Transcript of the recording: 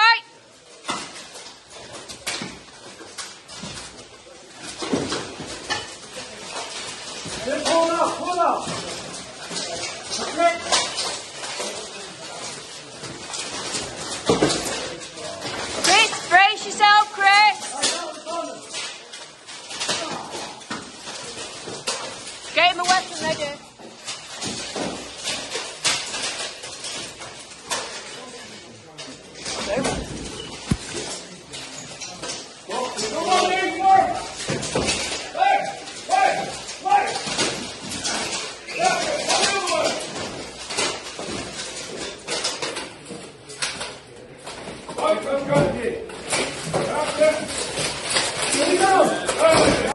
right. Then hold it hold up. That's it. Get him Go, go, go.